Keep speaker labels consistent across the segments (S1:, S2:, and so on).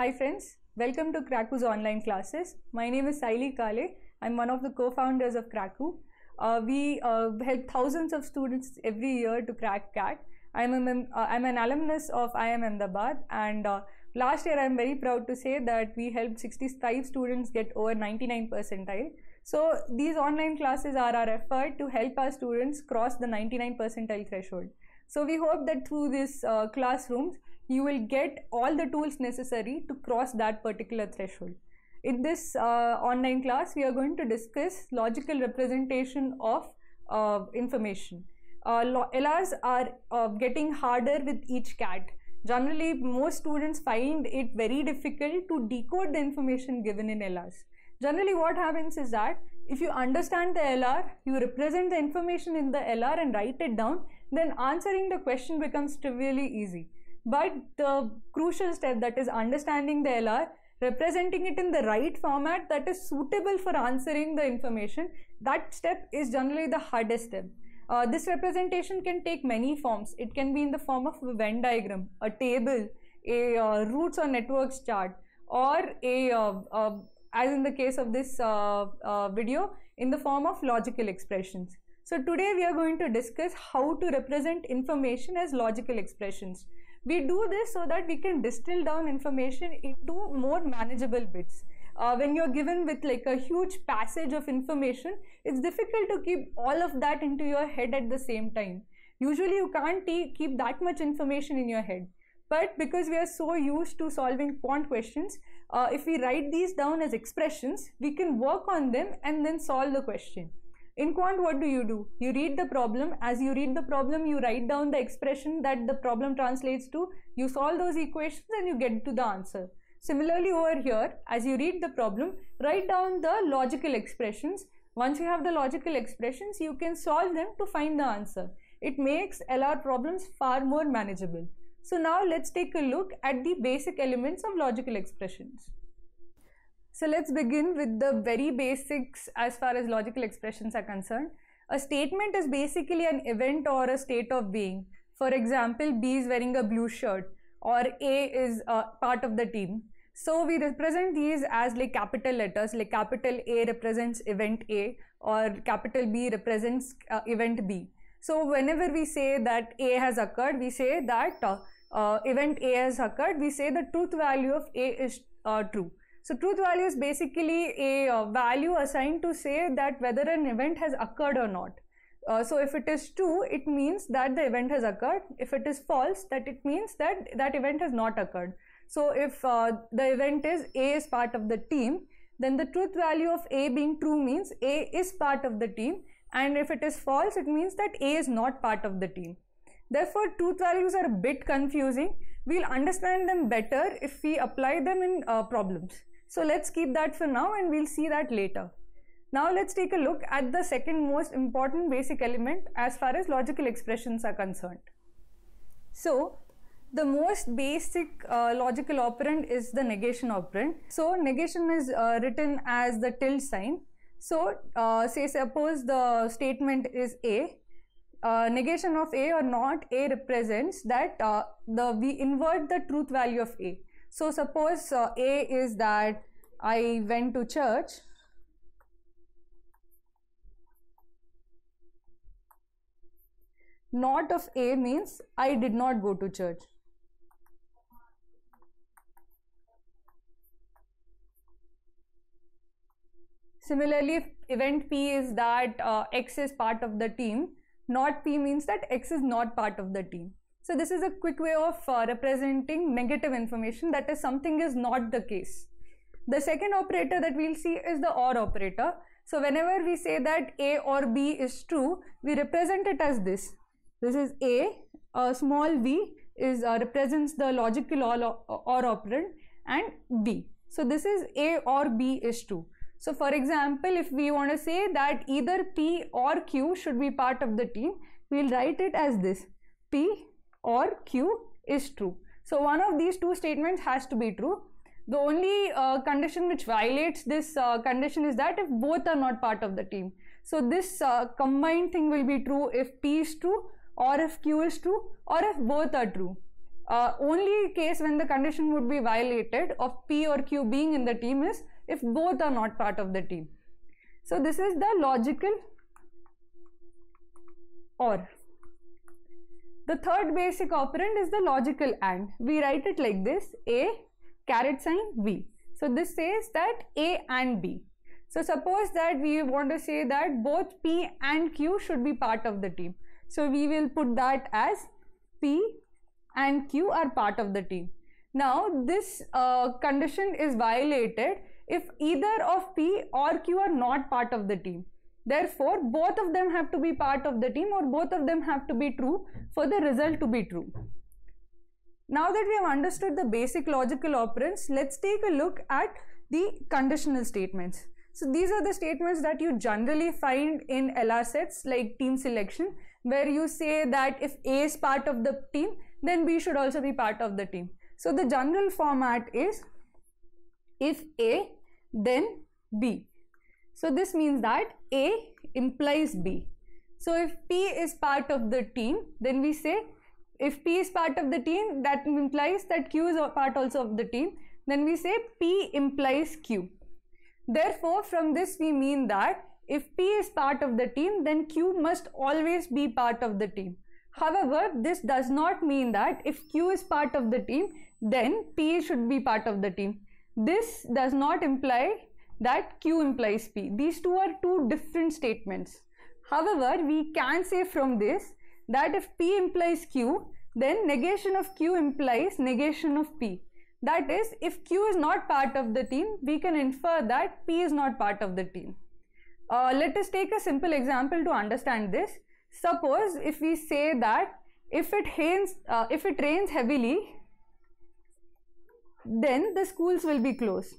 S1: Hi friends, welcome to Cracku's online classes. My name is Sayali Kale. I'm one of the co-founders of Kraku. Uh, we uh, help thousands of students every year to crack CAT. I'm, a uh, I'm an alumnus of IIM Ahmedabad and uh, last year I'm very proud to say that we helped 65 students get over 99 percentile. So these online classes are our effort to help our students cross the 99 percentile threshold. So we hope that through these uh, classrooms, you will get all the tools necessary to cross that particular threshold. In this uh, online class, we are going to discuss logical representation of uh, information. Uh, LRs are uh, getting harder with each CAT. Generally, most students find it very difficult to decode the information given in LRs. Generally, what happens is that if you understand the LR, you represent the information in the LR and write it down, then answering the question becomes trivially easy. But the crucial step that is understanding the LR, representing it in the right format that is suitable for answering the information, that step is generally the hardest step. Uh, this representation can take many forms. It can be in the form of a Venn diagram, a table, a uh, roots or networks chart, or a, uh, uh, as in the case of this uh, uh, video, in the form of logical expressions. So today we are going to discuss how to represent information as logical expressions. We do this so that we can distill down information into more manageable bits. Uh, when you're given with like a huge passage of information, it's difficult to keep all of that into your head at the same time. Usually you can't keep that much information in your head. But because we are so used to solving quant questions, uh, if we write these down as expressions, we can work on them and then solve the question. In quant, what do you do? You read the problem. As you read the problem, you write down the expression that the problem translates to. You solve those equations and you get to the answer. Similarly, over here, as you read the problem, write down the logical expressions. Once you have the logical expressions, you can solve them to find the answer. It makes LR problems far more manageable. So now let's take a look at the basic elements of logical expressions. So let's begin with the very basics as far as logical expressions are concerned. A statement is basically an event or a state of being. For example, B is wearing a blue shirt or A is uh, part of the team. So we represent these as like capital letters, like capital A represents event A or capital B represents uh, event B. So whenever we say that A has occurred, we say that uh, uh, event A has occurred, we say the truth value of A is uh, true. So truth value is basically a uh, value assigned to say that whether an event has occurred or not. Uh, so if it is true, it means that the event has occurred. If it is false, that it means that that event has not occurred. So if uh, the event is A is part of the team, then the truth value of A being true means A is part of the team. And if it is false, it means that A is not part of the team. Therefore, truth values are a bit confusing. We'll understand them better if we apply them in uh, problems. So let's keep that for now and we'll see that later. Now let's take a look at the second most important basic element as far as logical expressions are concerned. So the most basic uh, logical operand is the negation operand. So negation is uh, written as the tilde sign. So uh, say suppose the statement is A, uh, negation of A or not A represents that uh, the we invert the truth value of A. So suppose uh, A is that I went to church. Not of A means I did not go to church. Similarly, if event P is that uh, X is part of the team, not P means that X is not part of the team. So this is a quick way of uh, representing negative information that is something is not the case. The second operator that we'll see is the OR operator. So whenever we say that A or B is true, we represent it as this. This is A, a small v is uh, represents the logical OR, OR operand and B. So this is A or B is true. So for example, if we want to say that either P or Q should be part of the team, we'll write it as this. P or Q is true. So one of these two statements has to be true. The only uh, condition which violates this uh, condition is that if both are not part of the team. So this uh, combined thing will be true if P is true or if Q is true or if both are true. uh, only case when the condition would be violated of P or Q being in the team is if both are not part of the team. So this is the logical OR. The third basic operand is the logical AND. We write it like this A caret sign B. So this says that A and B. So suppose that we want to say that both P and Q should be part of the team. So we will put that as P and Q are part of the team. Now this uh, condition is violated if either of P or Q are not part of the team. Therefore, both of them have to be part of the team or both of them have to be true for the result to be true. Now that we have understood the basic logical operands, let's take a look at the conditional statements. So these are the statements that you generally find in LR sets like team selection where you say that if A is part of the team, then B should also be part of the team. So the general format is if A, then B. So this means that A implies B. So if P is part of the team, then we say if P is part of the team, that implies that Q is a part also of the team. Then we say P implies Q. Therefore, from this we mean that if P is part of the team, then Q must always be part of the team. However, this does not mean that if Q is part of the team, then P should be part of the team. This does not imply that Q implies P. These two are two different statements. However, we can say from this that if P implies Q, then negation of Q implies negation of P. That is, if Q is not part of the team, we can infer that P is not part of the team. Uh, let us take a simple example to understand this. Suppose if we say that if it rains, uh, if it rains heavily, then the schools will be closed.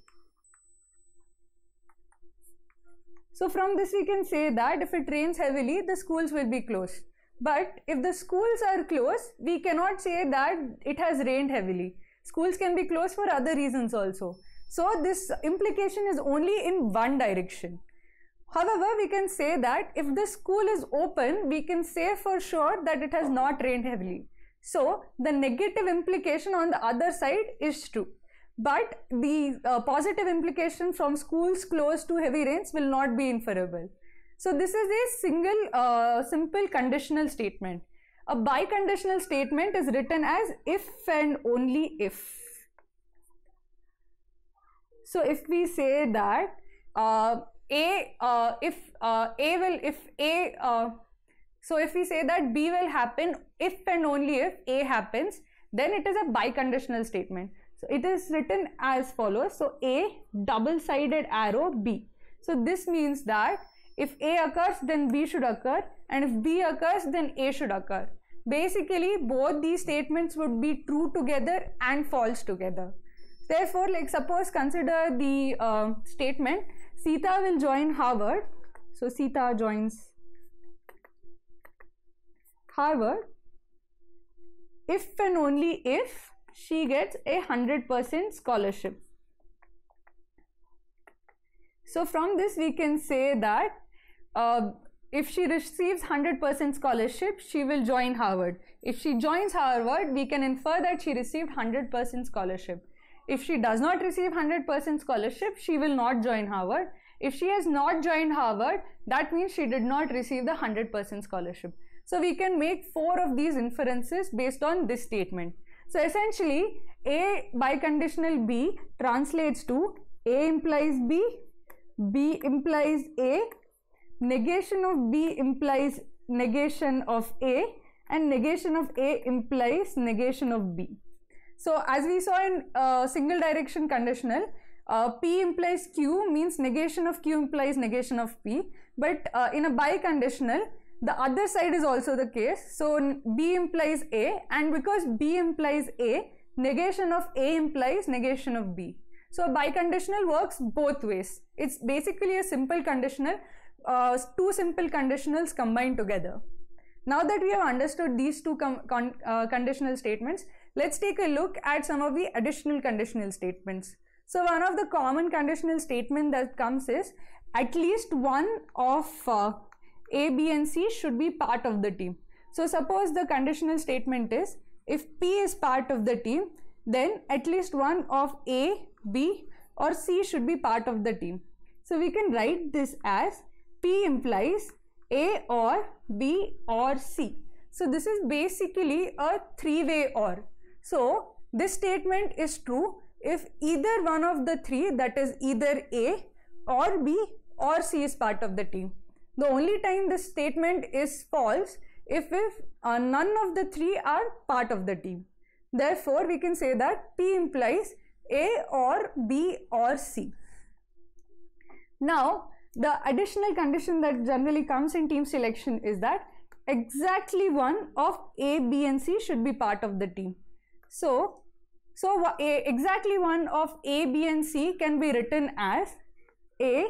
S1: So from this we can say that if it rains heavily, the schools will be closed. But if the schools are closed, we cannot say that it has rained heavily. Schools can be closed for other reasons also. So this implication is only in one direction. However, we can say that if the school is open, we can say for sure that it has not rained heavily. So the negative implication on the other side is true but the uh, positive implication from schools close to heavy rains will not be inferable. So this is a single uh, simple conditional statement. A biconditional statement is written as if and only if. So if we say that uh, A, uh, if uh, A will, if A, uh, so if we say that B will happen if and only if A happens, then it is a biconditional statement. So it is written as follows. So A double-sided arrow B. So this means that if A occurs then B should occur and if B occurs then A should occur. Basically both these statements would be true together and false together. Therefore like suppose consider the uh, statement Sita will join Harvard. So Sita joins Harvard if and only if she gets a 100% scholarship. So from this we can say that uh, if she receives 100% scholarship, she will join Harvard. If she joins Harvard, we can infer that she received 100% scholarship. If she does not receive 100% scholarship, she will not join Harvard. If she has not joined Harvard, that means she did not receive the 100% scholarship. So we can make four of these inferences based on this statement. So essentially A biconditional B translates to A implies B, B implies A, negation of B implies negation of A and negation of A implies negation of B. So as we saw in uh, single direction conditional, uh, P implies Q means negation of Q implies negation of P. But uh, in a biconditional, the other side is also the case. So B implies A and because B implies A, negation of A implies negation of B. So a biconditional works both ways. It's basically a simple conditional, uh, two simple conditionals combined together. Now that we have understood these two con uh, conditional statements, let's take a look at some of the additional conditional statements. So one of the common conditional statement that comes is at least one of uh, a, B and C should be part of the team. So suppose the conditional statement is if P is part of the team, then at least one of A, B or C should be part of the team. So we can write this as P implies A or B or C. So this is basically a three-way OR. So this statement is true if either one of the three that is either A or B or C is part of the team. The only time this statement is false if, if uh, none of the three are part of the team. Therefore, we can say that P implies A or B or C. Now, the additional condition that generally comes in team selection is that exactly one of A, B and C should be part of the team. So, so a, exactly one of A, B and C can be written as A,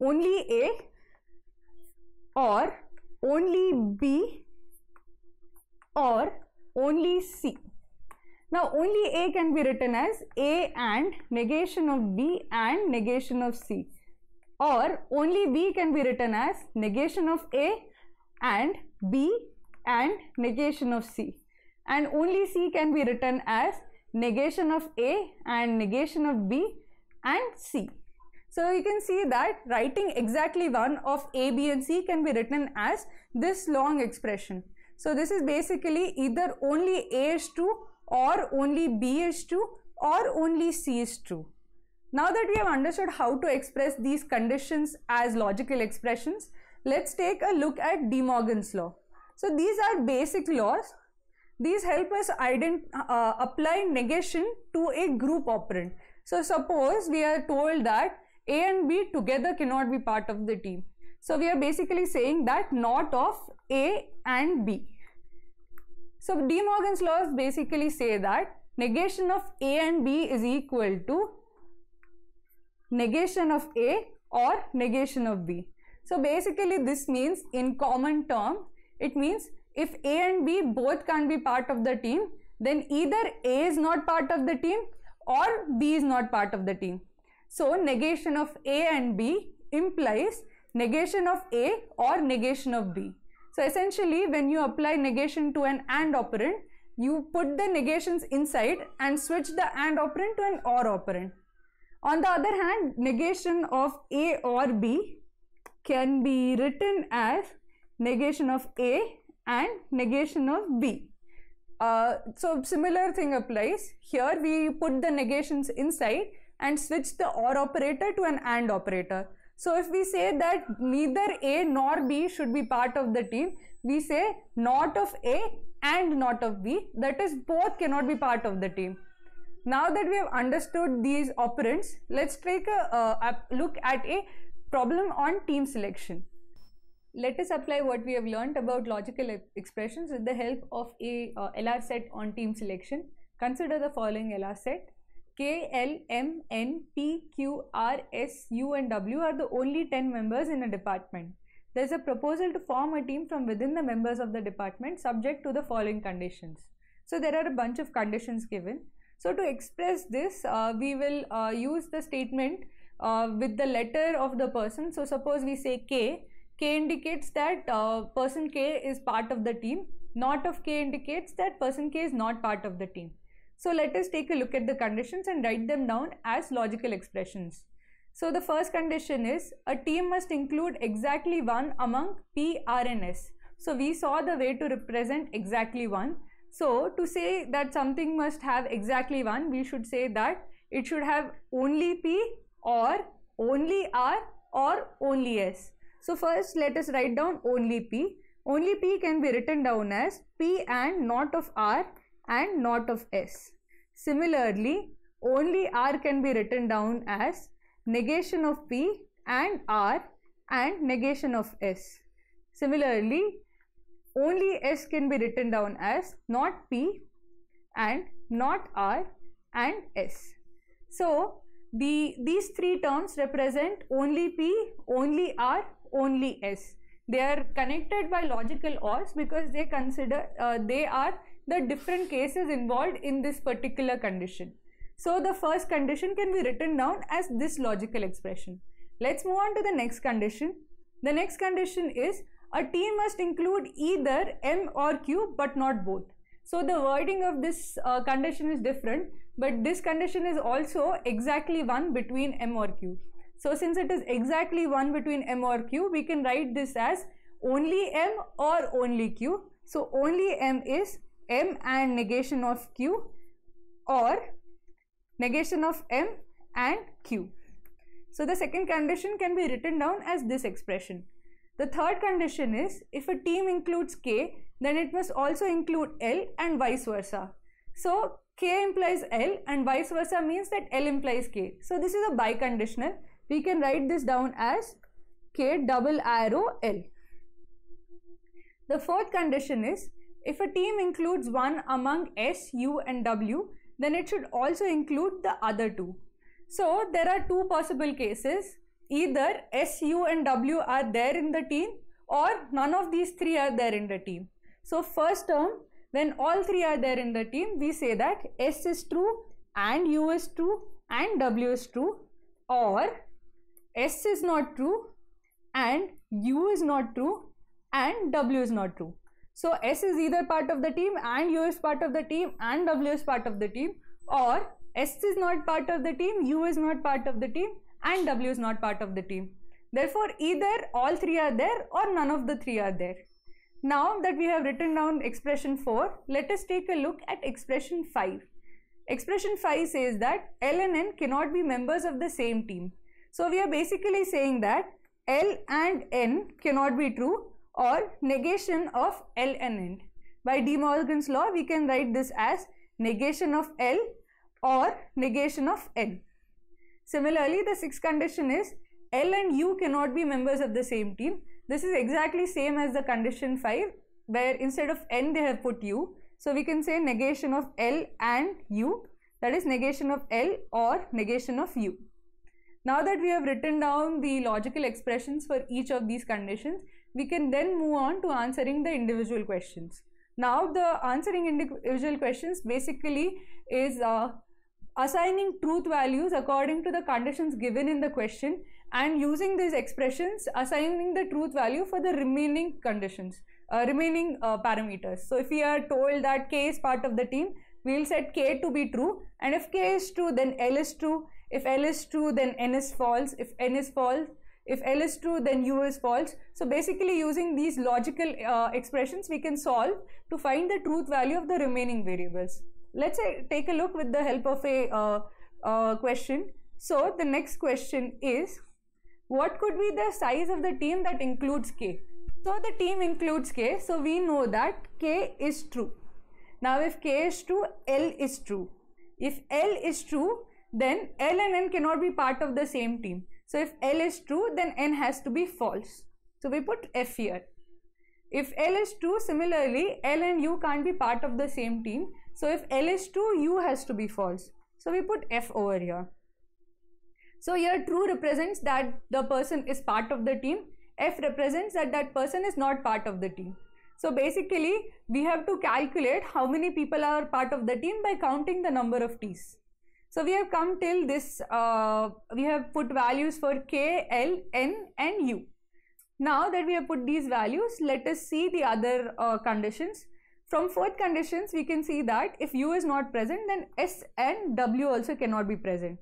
S1: only A or only B or only C. Now only A can be written as A and negation of B and negation of C or only B can be written as negation of A and B and negation of C and only C can be written as negation of A and negation of B and C. So you can see that writing exactly one of A, B and C can be written as this long expression. So this is basically either only A is true or only B is true or only C is true. Now that we have understood how to express these conditions as logical expressions, let's take a look at De Morgan's law. So these are basic laws. These help us uh, apply negation to a group operand. So suppose we are told that A and B together cannot be part of the team. So we are basically saying that not of A and B. So De Morgan's laws basically say that negation of A and B is equal to negation of A or negation of B. So basically this means in common term, it means if A and B both can't be part of the team, then either A is not part of the team or B is not part of the team. So negation of A and B implies negation of A or negation of B. So essentially when you apply negation to an AND operand, you put the negations inside and switch the AND operand to an OR operand. On the other hand, negation of A or B can be written as negation of A and negation of B. Uh, so similar thing applies. Here we put the negations inside and switch the OR operator to an AND operator. So if we say that neither A nor B should be part of the team, we say not of A and not of B. That is both cannot be part of the team. Now that we have understood these operands, let's take a, uh, look at a problem on team selection. Let us apply what we have learned about logical expressions with the help of a uh, LR set on team selection. Consider the following LR set. K, L, M, N, P, Q, R, S, U and W are the only 10 members in a department. There is a proposal to form a team from within the members of the department subject to the following conditions. So there are a bunch of conditions given. So to express this, uh, we will uh, use the statement uh, with the letter of the person. So suppose we say K, K indicates that uh, person K is part of the team. Not of K indicates that person K is not part of the team. So let us take a look at the conditions and write them down as logical expressions. So the first condition is a team must include exactly one among P, R and S. So we saw the way to represent exactly one. So to say that something must have exactly one, we should say that it should have only P or only R or only S. So first let us write down only P. Only P can be written down as P and not of R and not of S. Similarly, only R can be written down as negation of P and R and negation of S. Similarly, only S can be written down as not P and not R and S. So, the, these three terms represent only P, only R, only S. They are connected by logical ORs because they consider uh, they are the different cases involved in this particular condition. So the first condition can be written down as this logical expression. Let's move on to the next condition. The next condition is a team must include either M or Q but not both. So the wording of this uh, condition is different, but this condition is also exactly 1 between M or Q. So since it is exactly 1 between M or Q, we can write this as only M or only Q. So only M is M and negation of Q or negation of M and Q. So the second condition can be written down as this expression. The third condition is if a team includes K, then it must also include L and vice versa. So K implies L and vice versa means that L implies K. So this is a biconditional. We can write this down as K double arrow L. The fourth condition is if a team includes one among S, U and W, then it should also include the other two. So there are two possible cases. Either S, U and W are there in the team or none of these three are there in the team. So first term, when all three are there in the team, we say that S is true and U is true and W is true or S is not true and U is not true and W is not true. So S is either part of the team and U is part of the team and W is part of the team or S is not part of the team, U is not part of the team and W is not part of the team. Therefore, either all three are there or none of the three are there. Now that we have written down expression 4, let us take a look at expression 5. Expression 5 says that L and N cannot be members of the same team. So we are basically saying that L and N cannot be true or negation of L and N. By De Morgan's law, we can write this as negation of L or negation of N. Similarly, the sixth condition is L and U cannot be members of the same team. This is exactly same as the condition 5 where instead of N they have put U. So we can say negation of L and U that is negation of L or negation of U. Now that we have written down the logical expressions for each of these conditions, we can then move on to answering the individual questions. Now the answering individual questions basically is uh, assigning truth values according to the conditions given in the question and using these expressions assigning the truth value for the remaining conditions, uh, remaining uh, parameters. So if we are told that k is part of the team, we will set k to be true and if k is true then L is true, if L is true then N is false, if N is false if L is true, then U is false. So basically using these logical uh, expressions, we can solve to find the truth value of the remaining variables. Let's say, take a look with the help of a uh, uh, question. So the next question is, what could be the size of the team that includes K? So the team includes K, so we know that K is true. Now if K is true, L is true. If L is true, then L and N cannot be part of the same team. So if L is true, then N has to be false. So we put F here. If L is true, similarly, L and U can't be part of the same team. So if L is true, U has to be false. So we put F over here. So here true represents that the person is part of the team. F represents that that person is not part of the team. So basically, we have to calculate how many people are part of the team by counting the number of T's. So we have come till this, uh, we have put values for K, L, N and U. Now that we have put these values, let us see the other uh, conditions. From fourth conditions, we can see that if U is not present, then S and W also cannot be present.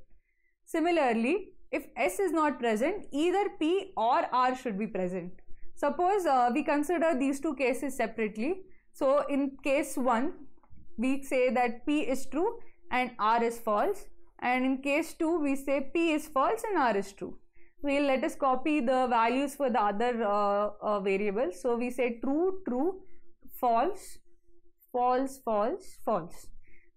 S1: Similarly, if S is not present, either P or R should be present. Suppose uh, we consider these two cases separately. So in case 1, we say that P is true and R is false and in case 2 we say P is false and R is true. We'll let us copy the values for the other uh, uh, variables. So we say true, true, false, false, false, false.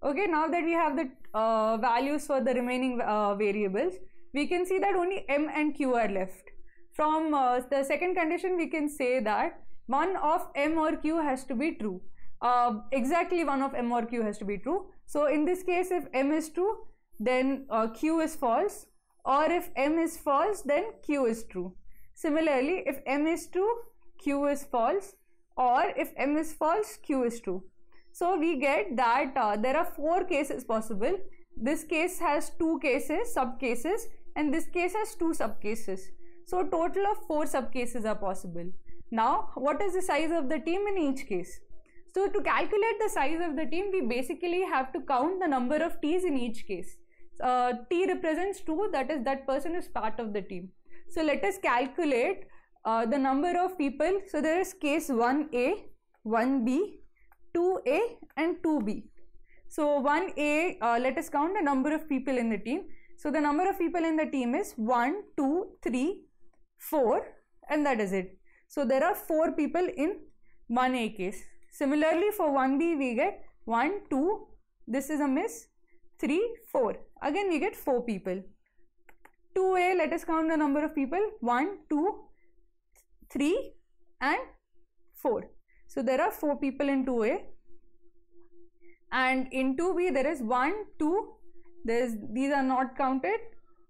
S1: Okay, now that we have the uh, values for the remaining uh, variables, we can see that only M and Q are left. From uh, the second condition, we can say that one of M or Q has to be true. Uh, exactly one of M or Q has to be true so in this case, if M is true, then uh, Q is false or if M is false, then Q is true. Similarly, if M is true, Q is false or if M is false, Q is true. So we get that uh, there are four cases possible. This case has two cases, sub cases and this case has two sub cases. So total of four sub cases are possible. Now, what is the size of the team in each case? So to calculate the size of the team, we basically have to count the number of T's in each case. Uh, T represents 2, that is that person is part of the team. So let us calculate uh, the number of people. So there is case 1A, 1B, 2A and 2B. So 1A, uh, let us count the number of people in the team. So the number of people in the team is 1, 2, 3, 4 and that is it. So there are 4 people in 1A case. Similarly for 1B we get 1, 2, this is a miss, 3, 4. Again we get 4 people. 2A, let us count the number of people, 1, 2, 3 and 4. So there are 4 people in 2A and in 2B there is 1, 2, there is, these are not counted,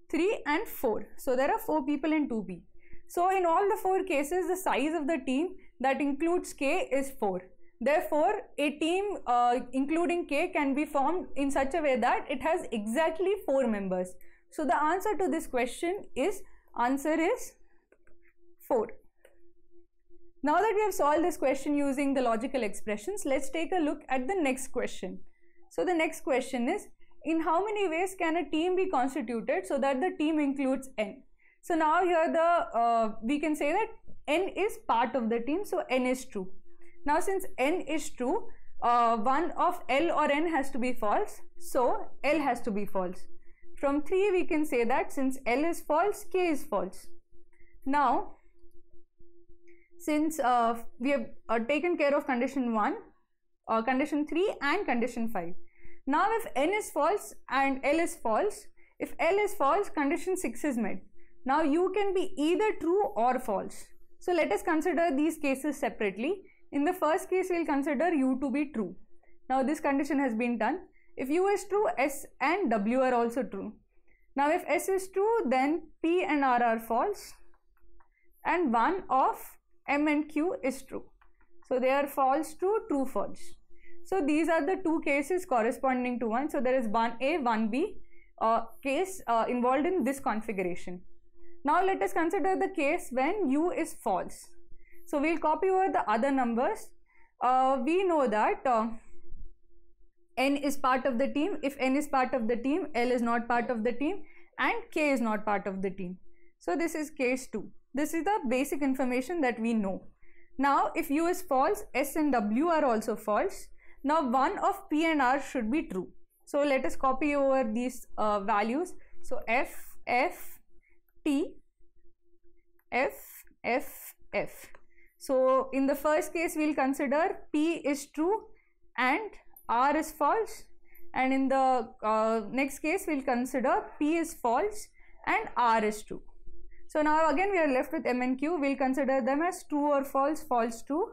S1: 3 and 4. So there are 4 people in 2B. So in all the 4 cases the size of the team that includes K is 4. Therefore, a team uh, including K can be formed in such a way that it has exactly 4 members. So the answer to this question is answer is 4. Now that we have solved this question using the logical expressions, let's take a look at the next question. So the next question is, in how many ways can a team be constituted so that the team includes n? So now here the, uh, we can say that n is part of the team, so n is true. Now since n is true, uh, one of L or n has to be false, so L has to be false. From 3 we can say that since L is false, K is false. Now, since uh, we have uh, taken care of condition 1, uh, condition 3 and condition 5. Now if N is false and L is false, if L is false, condition 6 is met. Now U can be either true or false. So let us consider these cases separately. In the first case, we will consider U to be true. Now this condition has been done. If U is true, S and W are also true. Now if S is true, then P and R are false and one of M and Q is true. So they are false true, true false. So these are the two cases corresponding to one. So there is one A, one B uh, case uh, involved in this configuration. Now let us consider the case when U is false. So we'll copy over the other numbers. Uh, we know that uh, n is part of the team. If n is part of the team, L is not part of the team and K is not part of the team. So this is case 2. This is the basic information that we know. Now if U is false, S and W are also false. Now one of P and R should be true. So let us copy over these uh, values. So F, F, T, F, F, F. So in the first case, we'll consider P is true and R is false. And in the uh, next case, we'll consider P is false and R is true. So now again we are left with M and Q. We'll consider them as true or false, false true.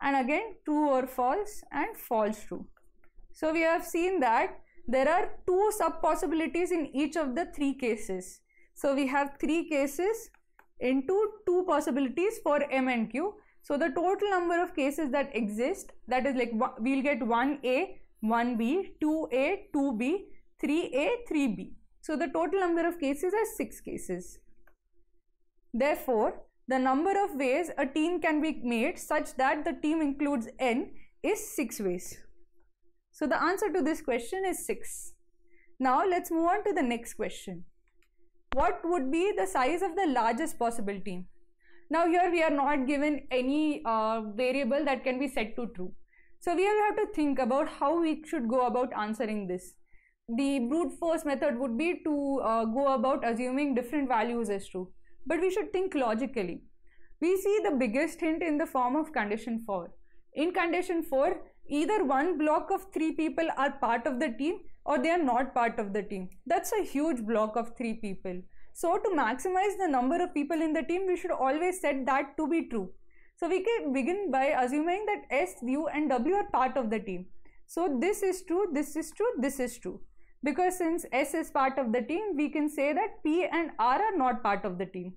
S1: And again true or false and false true. So we have seen that there are two sub possibilities in each of the three cases. So we have three cases into two possibilities for M and Q. So the total number of cases that exist, that is like we'll get 1A, 1B, 2A, 2B, 3A, 3B. So the total number of cases are 6 cases. Therefore, the number of ways a team can be made such that the team includes n is 6 ways. So the answer to this question is 6. Now let's move on to the next question what would be the size of the largest possible team? Now here we are not given any uh, variable that can be set to true. So we have to think about how we should go about answering this. The brute force method would be to uh, go about assuming different values as true. But we should think logically. We see the biggest hint in the form of condition 4. In condition 4, either one block of three people are part of the team or they are not part of the team. That's a huge block of three people. So to maximize the number of people in the team, we should always set that to be true. So we can begin by assuming that S, U and W are part of the team. So this is true, this is true, this is true. Because since S is part of the team, we can say that P and R are not part of the team.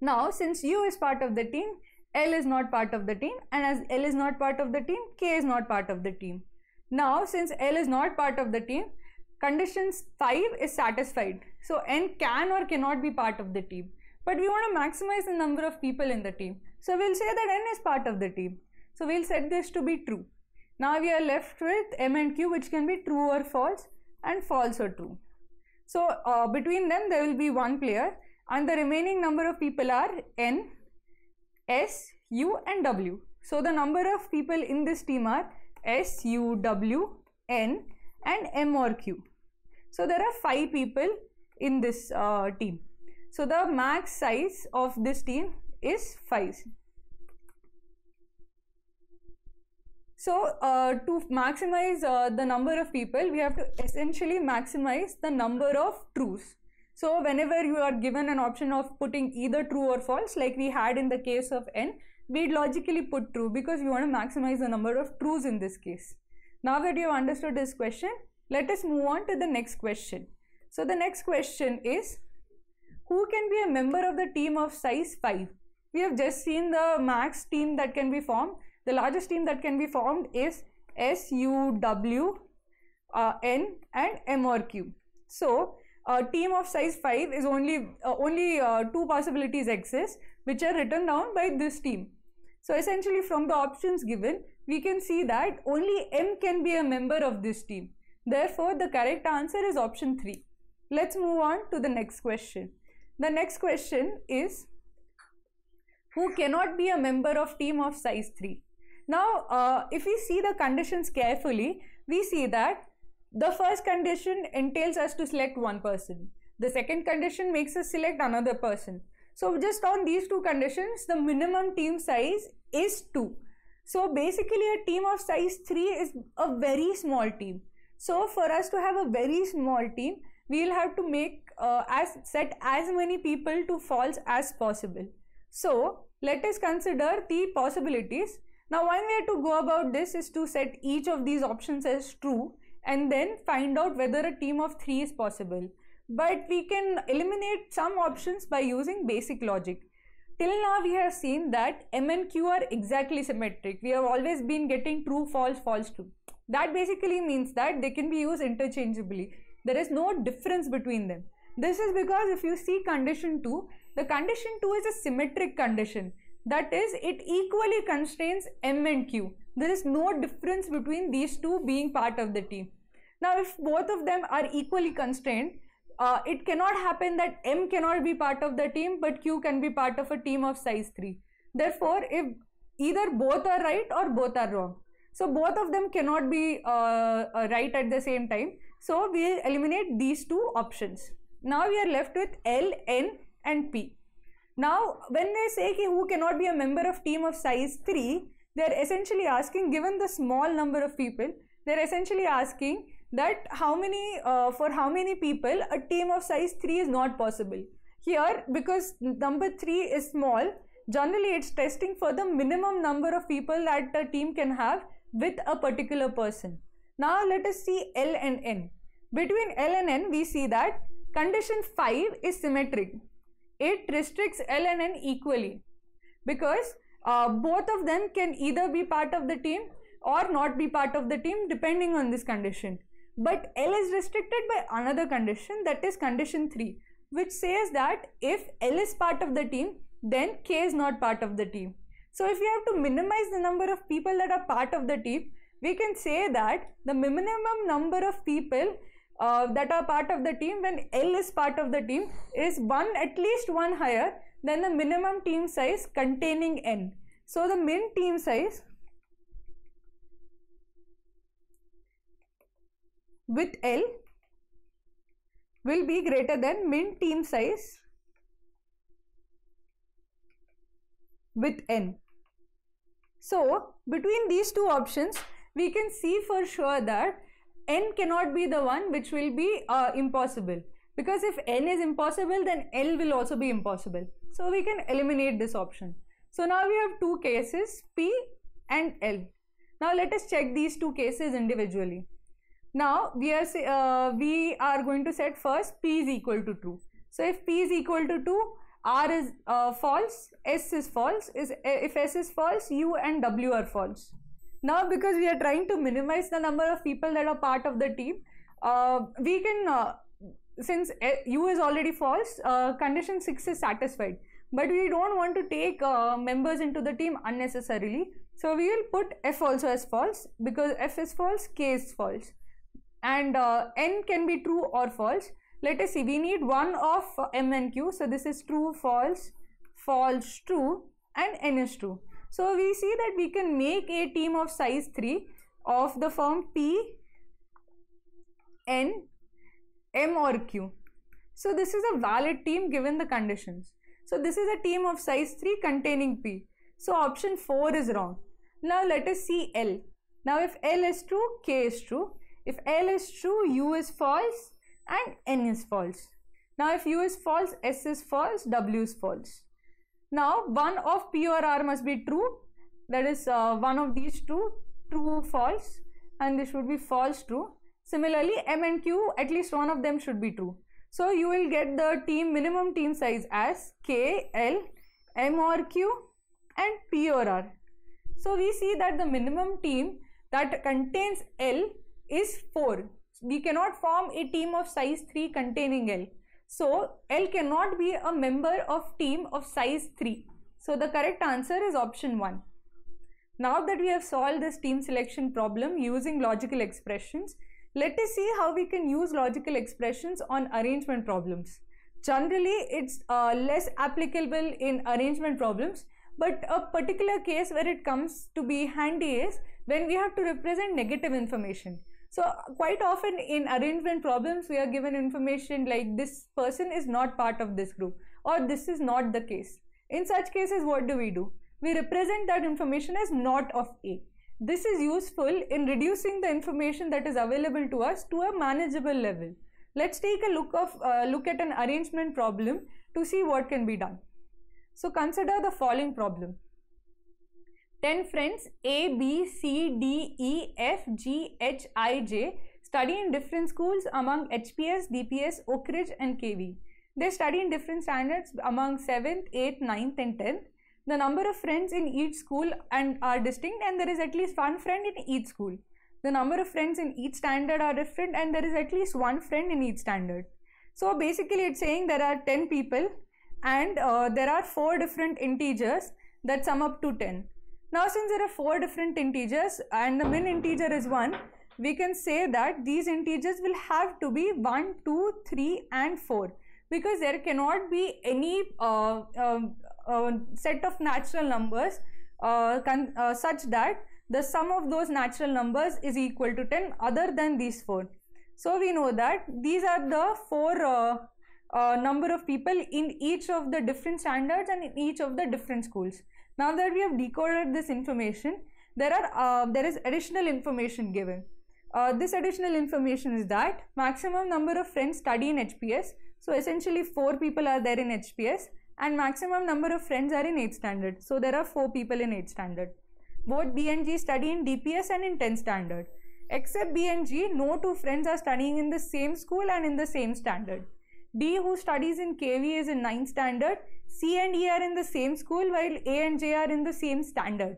S1: Now, since U is part of the team, L is not part of the team and as L is not part of the team, K is not part of the team. Now, since L is not part of the team, conditions 5 is satisfied. So, N can or cannot be part of the team. But we want to maximize the number of people in the team. So, we'll say that N is part of the team. So we'll set this to be true. Now we are left with m and q which can be true or false and false or true. So uh, between them there will be one player and the remaining number of people are n, s, u and w. So the number of people in this team are s, u, w, n and m or q. So there are five people in this uh, team. So the max size of this team is 5. So uh, to maximize uh, the number of people, we have to essentially maximize the number of trues. So whenever you are given an option of putting either true or false, like we had in the case of n, we'd logically put true because we want to maximize the number of trues in this case. Now that you have understood this question, let us move on to the next question. So the next question is, who can be a member of the team of size 5? We have just seen the max team that can be formed the largest team that can be formed is S, U, W, uh, N and M or Q. So a team of size 5 is only uh, only uh, two possibilities exist which are written down by this team. So essentially from the options given we can see that only M can be a member of this team. Therefore the correct answer is option 3. Let's move on to the next question. The next question is who cannot be a member of team of size 3? Now, uh, if we see the conditions carefully, we see that the first condition entails us to select one person. The second condition makes us select another person. So just on these two conditions, the minimum team size is 2. So basically a team of size 3 is a very small team. So for us to have a very small team, we'll have to make uh, as set as many people to false as possible. So let us consider the possibilities now one way to go about this is to set each of these options as true and then find out whether a team of 3 is possible. But we can eliminate some options by using basic logic. Till now we have seen that M and Q are exactly symmetric. We have always been getting true, false, false, true. That basically means that they can be used interchangeably. There is no difference between them. This is because if you see condition 2, the condition 2 is a symmetric condition that is it equally constrains M and Q. There is no difference between these two being part of the team. Now if both of them are equally constrained, uh, it cannot happen that M cannot be part of the team but Q can be part of a team of size 3. Therefore, if either both are right or both are wrong. So both of them cannot be uh, uh, right at the same time. So we eliminate these two options. Now we are left with L, N and P. Now, when they say ki who cannot be a member of team of size 3, they're essentially asking, given the small number of people, they're essentially asking that how many, uh, for how many people a team of size 3 is not possible. Here, because number 3 is small, generally it's testing for the minimum number of people that a team can have with a particular person. Now let us see L and N. Between L and N, we see that condition 5 is symmetric it restricts L and N equally because uh, both of them can either be part of the team or not be part of the team depending on this condition. But L is restricted by another condition that is condition 3 which says that if L is part of the team then K is not part of the team. So if we have to minimize the number of people that are part of the team we can say that the minimum number of people uh, that are part of the team when L is part of the team is one at least one higher than the minimum team size containing N. So the min team size with L will be greater than min team size with N. So between these two options we can see for sure that n cannot be the one which will be uh, impossible. Because if n is impossible then l will also be impossible. So we can eliminate this option. So now we have two cases p and l. Now let us check these two cases individually now we are uh, we are going to set first p is equal to true. so if p is equal to 2 r is uh, false s is false is if s is false u and w are false now, because we are trying to minimize the number of people that are part of the team, uh, we can, uh, since U is already false, uh, condition 6 is satisfied. But we don't want to take uh, members into the team unnecessarily. So we will put f also as false because f is false, k is false. And uh, n can be true or false. Let us see, we need one of m and q. So this is true, false, false, true and n is true. So we see that we can make a team of size 3 of the form P, N, M or Q. So this is a valid team given the conditions. So this is a team of size 3 containing P. So option 4 is wrong. Now let us see L. Now if L is true, K is true. If L is true, U is false and N is false. Now if U is false, S is false, W is false. Now one of P or R must be true. That is uh, one of these two, true, false and this should be false, true. Similarly, M and Q, at least one of them should be true. So you will get the team minimum team size as K, L, M or Q and P or R. So we see that the minimum team that contains L is 4. We cannot form a team of size 3 containing L. So L cannot be a member of team of size 3. So the correct answer is option 1. Now that we have solved this team selection problem using logical expressions, let us see how we can use logical expressions on arrangement problems. Generally, it's uh, less applicable in arrangement problems, but a particular case where it comes to be handy is when we have to represent negative information. So quite often in arrangement problems, we are given information like this person is not part of this group or this is not the case. In such cases, what do we do? We represent that information as not of A. This is useful in reducing the information that is available to us to a manageable level. Let's take a look of uh, look at an arrangement problem to see what can be done. So consider the following problem. 10 friends A, B, C, D, E, F, G, H, I, J study in different schools among HPS, DPS, Oak Ridge and KV. They study in different standards among 7th, 8th, 9th and 10th. The number of friends in each school and are distinct and there is at least one friend in each school. The number of friends in each standard are different and there is at least one friend in each standard. So basically it's saying there are 10 people and uh, there are four different integers that sum up to 10. Now since there are four different integers and the min integer is 1, we can say that these integers will have to be 1, 2, 3 and 4 because there cannot be any uh, uh, uh, set of natural numbers uh, uh, such that the sum of those natural numbers is equal to 10 other than these four. So we know that these are the four uh, number of people in each of the different standards and in each of the different schools. Now that we have decoded this information, there are uh, there is additional information given. Uh, this additional information is that maximum number of friends study in HPS. So essentially four people are there in HPS and maximum number of friends are in 8th standard. So there are four people in 8th standard. Both B and G study in DPS and in 10th standard. Except B and G, no two friends are studying in the same school and in the same standard. D who studies in KV is in 9th standard C and E are in the same school while A and J are in the same standard.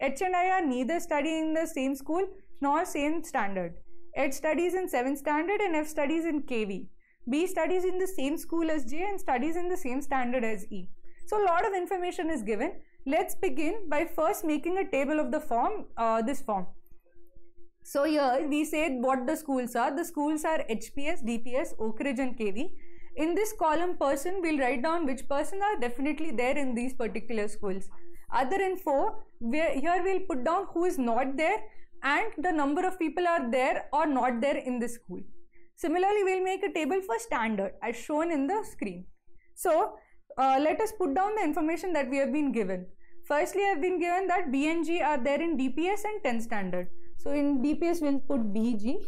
S1: H and I are neither studying in the same school nor same standard. H studies in 7th standard and F studies in KV. B studies in the same school as J and studies in the same standard as E. So a lot of information is given. Let's begin by first making a table of the form, uh, this form. So here we said what the schools are. The schools are HPS, DPS, Oak Ridge and KV in this column person we'll write down which person are definitely there in these particular schools. Other info here we'll put down who is not there and the number of people are there or not there in the school. Similarly we'll make a table for standard as shown in the screen. So uh, let us put down the information that we have been given. Firstly i've been given that b and g are there in dps and 10 standard. So in dps we'll put bg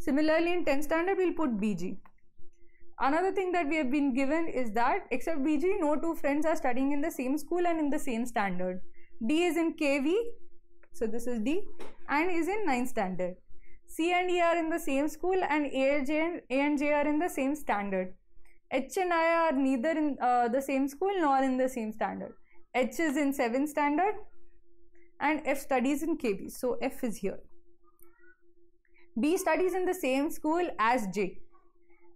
S1: similarly in 10 standard we'll put bg Another thing that we have been given is that except BG, no two friends are studying in the same school and in the same standard. D is in KV, so this is D, and is in 9th standard. C and E are in the same school and A and J, are in the same standard. H and I are neither in uh, the same school nor in the same standard. H is in 7th standard and F studies in KV, so F is here. B studies in the same school as J.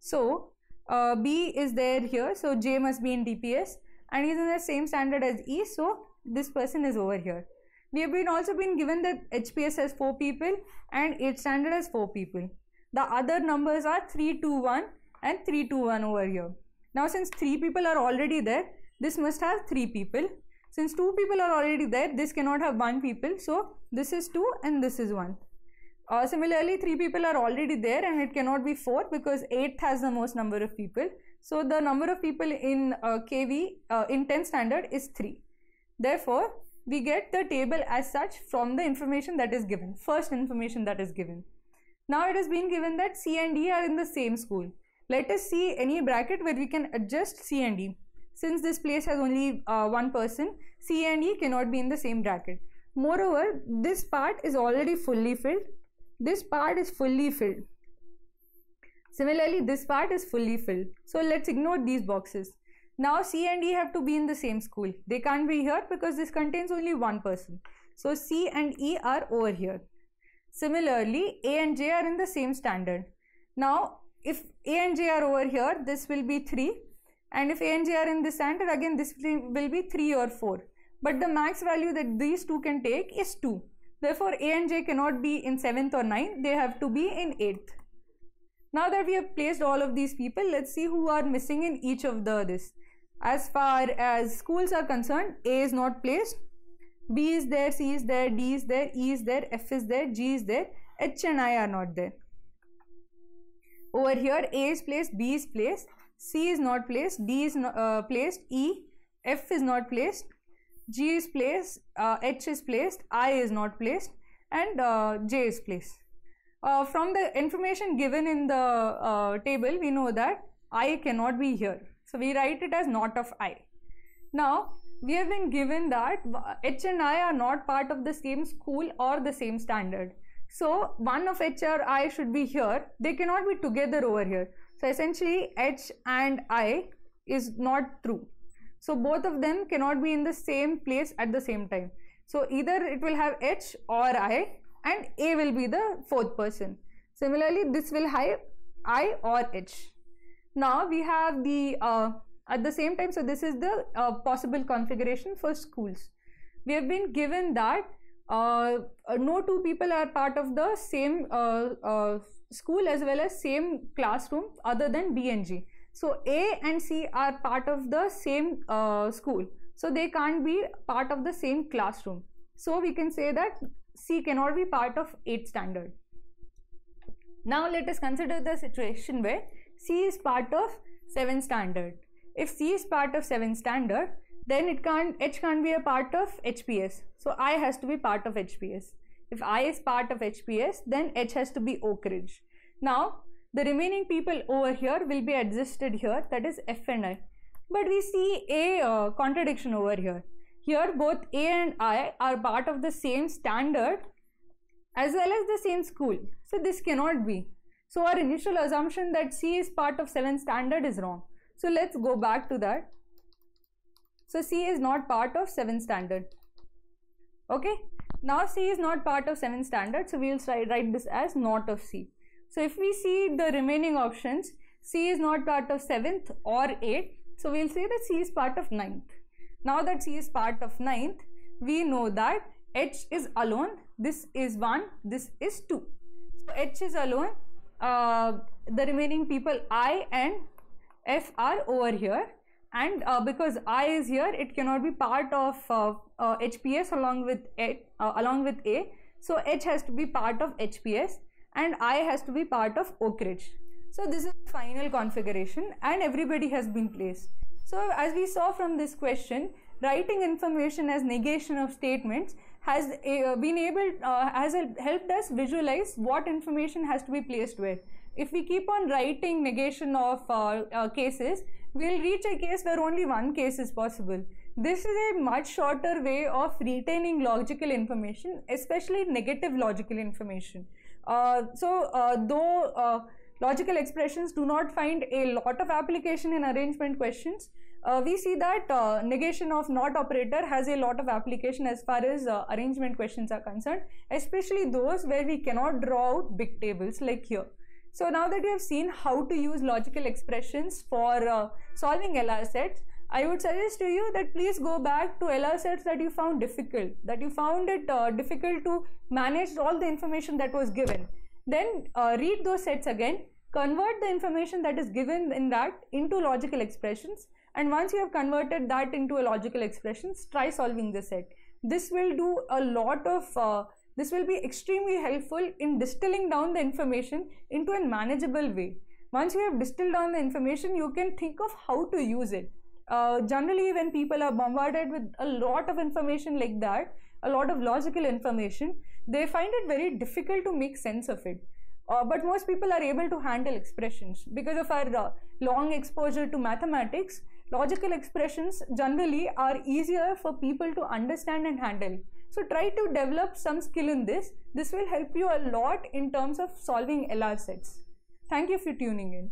S1: So uh, B is there here, so J must be in DPS and he's in the same standard as E, so this person is over here. We have been also been given that HPS has 4 people and 8 standard has 4 people. The other numbers are 3, 2, 1 and 3, 2, 1 over here. Now since 3 people are already there, this must have 3 people. Since 2 people are already there, this cannot have 1 people. So this is 2 and this is 1. Uh, similarly, 3 people are already there and it cannot be 4 because 8 has the most number of people. So the number of people in uh, KV uh, in 10 standard is 3. Therefore, we get the table as such from the information that is given, first information that is given. Now it has been given that C and D are in the same school. Let us see any bracket where we can adjust C and D. Since this place has only uh, one person, C and E cannot be in the same bracket. Moreover, this part is already fully filled. This part is fully filled. Similarly, this part is fully filled. So let's ignore these boxes. Now C and E have to be in the same school. They can't be here because this contains only one person. So C and E are over here. Similarly, A and J are in the same standard. Now, if A and J are over here, this will be 3. And if A and J are in this standard, again this will be 3 or 4. But the max value that these two can take is 2. Therefore, A and J cannot be in 7th or 9th. They have to be in 8th. Now that we have placed all of these people, let's see who are missing in each of the this. As far as schools are concerned, A is not placed, B is there, C is there, D is there, E is there, F is there, G is there, H and I are not there. Over here, A is placed, B is placed, C is not placed, D is not, uh, placed, E, F is not placed, G is placed, uh, H is placed, I is not placed, and uh, J is placed. Uh, from the information given in the uh, table, we know that I cannot be here. So we write it as not of I. Now, we have been given that H and I are not part of the same school or the same standard. So one of H or I should be here. They cannot be together over here. So essentially H and I is not true. So both of them cannot be in the same place at the same time. So either it will have H or I and A will be the fourth person. Similarly, this will have I or H. Now we have the uh, at the same time, so this is the uh, possible configuration for schools. We have been given that uh, no two people are part of the same uh, uh, school as well as same classroom other than B and G. So A and C are part of the same uh, school. So they can't be part of the same classroom. So we can say that C cannot be part of 8 standard. Now let us consider the situation where C is part of 7 standard. If C is part of 7 standard, then it can't H can't be a part of HPS. So I has to be part of HPS. If I is part of HPS, then H has to be Oak Ridge. Now the remaining people over here will be adjusted here, that is F and I. But we see a uh, contradiction over here. Here both A and I are part of the same standard as well as the same school. So this cannot be. So our initial assumption that C is part of 7 standard is wrong. So let's go back to that. So C is not part of 7 standard. Okay. Now C is not part of 7 standard. So we'll write this as not of C. So if we see the remaining options, C is not part of 7th or 8th. So we'll say that C is part of 9th. Now that C is part of 9th, we know that H is alone. This is 1, this is 2. So H is alone. Uh, the remaining people I and F are over here and uh, because I is here it cannot be part of uh, uh, HPS along with A, uh, along with A so H has to be part of HPS and I has to be part of Oak Ridge. So this is the final configuration and everybody has been placed. So as we saw from this question writing information as negation of statements has uh, been able uh, has helped us visualize what information has to be placed where if we keep on writing negation of uh, uh, cases, we'll reach a case where only one case is possible. This is a much shorter way of retaining logical information, especially negative logical information. Uh, so, uh, though uh, logical expressions do not find a lot of application in arrangement questions, uh, we see that uh, negation of not operator has a lot of application as far as uh, arrangement questions are concerned, especially those where we cannot draw out big tables like here. So now that we have seen how to use logical expressions for solving LR sets, I would suggest to you that please go back to LR sets that you found difficult, that you found it uh, difficult to manage all the information that was given. Then uh, read those sets again, convert the information that is given in that into logical expressions and once you have converted that into a logical expressions, try solving the set. This will do a lot of, uh, this will be extremely helpful in distilling down the information into a manageable way. Once you have distilled down the information, you can think of how to use it uh, generally when people are bombarded with a lot of information like that a lot of logical information they find it very difficult to make sense of it. Uh, but most people are able to handle expressions. Because of our uh, long exposure to mathematics logical expressions generally are easier for people to understand and handle. So try to develop some skill in this. This will help you a lot in terms of solving lr sets. Thank you for tuning in